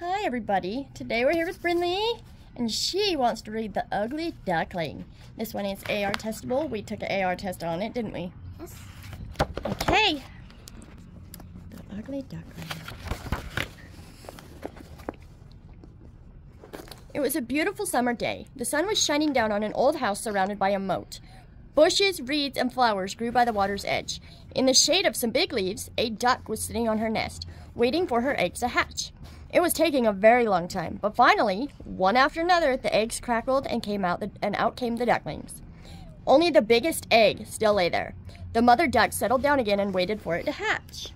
Hi everybody. Today we're here with Brinley and she wants to read The Ugly Duckling. This one is AR testable. We took an AR test on it, didn't we? Yes. Okay. The Ugly Duckling. It was a beautiful summer day. The sun was shining down on an old house surrounded by a moat. Bushes, reeds, and flowers grew by the water's edge. In the shade of some big leaves, a duck was sitting on her nest, waiting for her eggs to hatch. It was taking a very long time, but finally, one after another, the eggs crackled and came out, the, and out came the ducklings. Only the biggest egg still lay there. The mother duck settled down again and waited for it to hatch.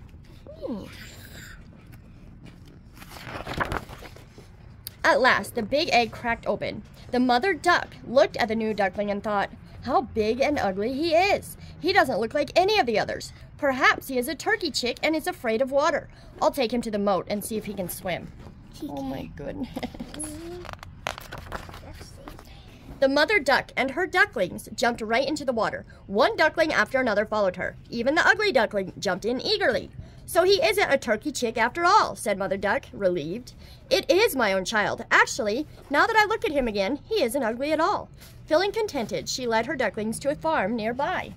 At last, the big egg cracked open. The mother duck looked at the new duckling and thought, how big and ugly he is. He doesn't look like any of the others. Perhaps he is a turkey chick and is afraid of water. I'll take him to the moat and see if he can swim. Oh my goodness. The mother duck and her ducklings jumped right into the water. One duckling after another followed her. Even the ugly duckling jumped in eagerly. So he isn't a turkey chick after all, said Mother Duck, relieved. It is my own child. Actually, now that I look at him again, he isn't ugly at all. Feeling contented, she led her ducklings to a farm nearby.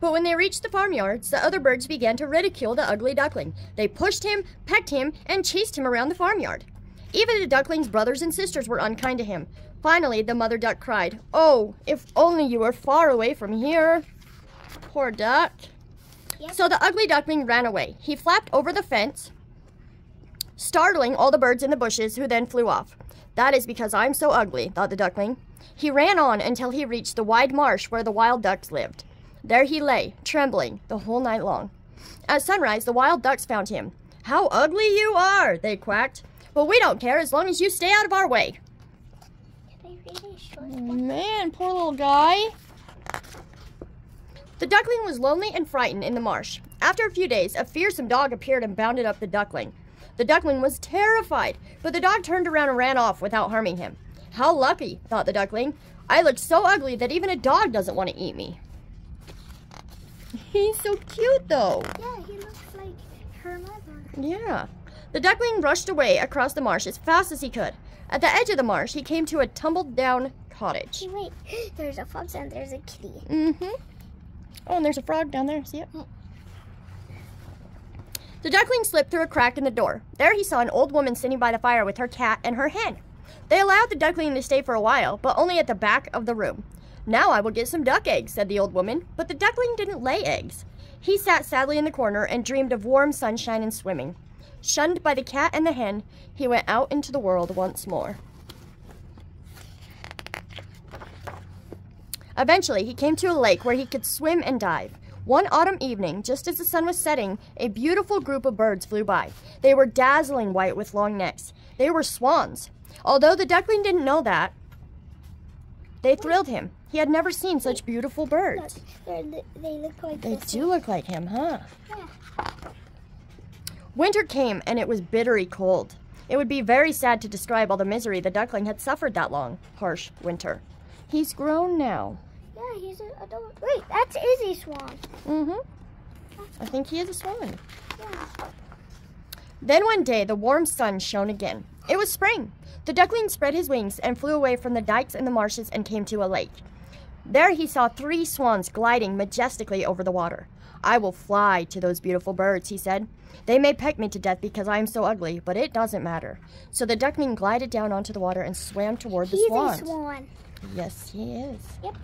But when they reached the farmyards, the other birds began to ridicule the ugly duckling. They pushed him, pecked him, and chased him around the farmyard. Even the duckling's brothers and sisters were unkind to him. Finally, the mother duck cried, Oh, if only you were far away from here. Poor duck. Yep. So the ugly duckling ran away. He flapped over the fence, startling all the birds in the bushes, who then flew off. That is because I'm so ugly, thought the duckling. He ran on until he reached the wide marsh where the wild ducks lived. There he lay, trembling, the whole night long. At sunrise, the wild ducks found him. How ugly you are, they quacked. But we don't care as long as you stay out of our way. Oh, man, poor little guy. The duckling was lonely and frightened in the marsh. After a few days, a fearsome dog appeared and bounded up the duckling. The duckling was terrified, but the dog turned around and ran off without harming him. How lucky, thought the duckling. I look so ugly that even a dog doesn't want to eat me. He's so cute, though. Yeah, he looks like her mother. Yeah. The duckling rushed away across the marsh as fast as he could. At the edge of the marsh, he came to a tumbled down cottage. Hey, wait, there's a fox and there's a kitty. Mm-hmm. Oh, and there's a frog down there. See it? The duckling slipped through a crack in the door. There he saw an old woman sitting by the fire with her cat and her hen. They allowed the duckling to stay for a while, but only at the back of the room. Now I will get some duck eggs, said the old woman, but the duckling didn't lay eggs. He sat sadly in the corner and dreamed of warm sunshine and swimming. Shunned by the cat and the hen, he went out into the world once more. Eventually, he came to a lake where he could swim and dive. One autumn evening, just as the sun was setting, a beautiful group of birds flew by. They were dazzling white with long necks. They were swans. Although the duckling didn't know that, they thrilled him. He had never seen such beautiful birds. Look, they look like They do look like him, huh? Yeah. Winter came and it was bitterly cold. It would be very sad to describe all the misery the duckling had suffered that long, harsh winter. He's grown now. Yeah, he's an adult. Wait, that's Izzy Swan. Mm-hmm. I think he is a swan. Yeah. Then one day, the warm sun shone again. It was spring. The duckling spread his wings and flew away from the dikes and the marshes and came to a lake. There he saw three swans gliding majestically over the water. I will fly to those beautiful birds, he said. They may peck me to death because I am so ugly, but it doesn't matter. So the duckling glided down onto the water and swam toward He's the swans. He's a swan. Yes, he is. Yep.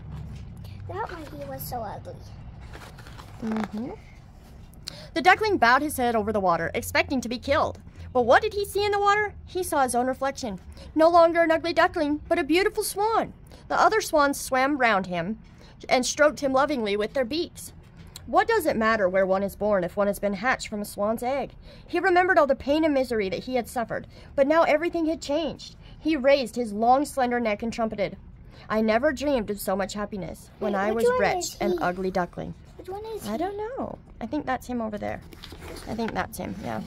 That why he was so ugly. Mm-hmm. The duckling bowed his head over the water, expecting to be killed. But what did he see in the water? He saw his own reflection. No longer an ugly duckling, but a beautiful swan. The other swans swam round him and stroked him lovingly with their beaks. What does it matter where one is born if one has been hatched from a swan's egg? He remembered all the pain and misery that he had suffered, but now everything had changed. He raised his long, slender neck and trumpeted. I never dreamed of so much happiness when Wait, I was wretched and ugly duckling. Which one is he? I don't know. I think that's him over there. I think that's him, yeah.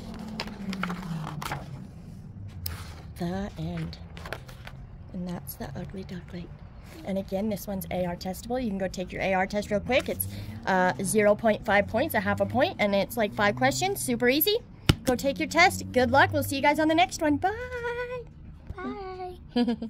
The end. And that's the ugly duckling. And again, this one's AR testable. You can go take your AR test real quick. It's uh, 0.5 points, a half a point, and it's like five questions, super easy. Go take your test. Good luck. We'll see you guys on the next one. Bye. Bye.